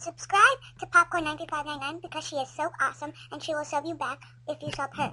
Subscribe to Popcorn9599 because she is so awesome and she will sub you back if you sub her.